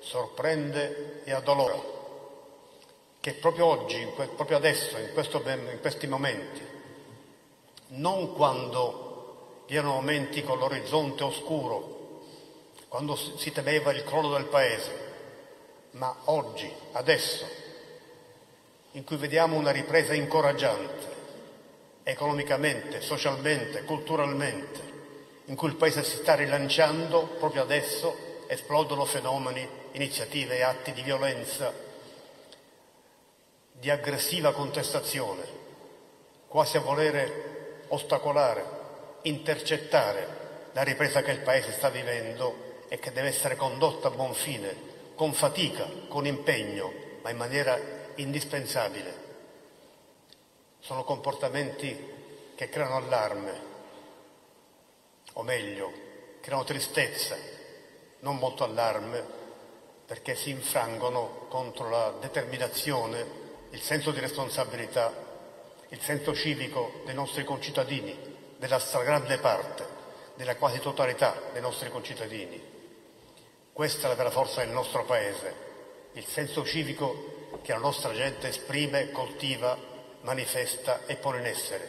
sorprende e addolora, che proprio oggi, proprio adesso, in, questo, in questi momenti, non quando vi erano momenti con l'orizzonte oscuro, quando si temeva il crollo del Paese, ma oggi, adesso, in cui vediamo una ripresa incoraggiante, economicamente, socialmente, culturalmente, in cui il Paese si sta rilanciando, proprio adesso esplodono fenomeni, iniziative e atti di violenza, di aggressiva contestazione, quasi a volere ostacolare, intercettare la ripresa che il Paese sta vivendo e che deve essere condotta a buon fine, con fatica, con impegno, ma in maniera indispensabile. Sono comportamenti che creano allarme, o meglio, creano tristezza, non molto allarme, perché si infrangono contro la determinazione, il senso di responsabilità, il senso civico dei nostri concittadini, della stragrande parte, della quasi totalità dei nostri concittadini. Questa è la vera forza del nostro Paese, il senso civico che la nostra gente esprime, coltiva, manifesta e pone in essere.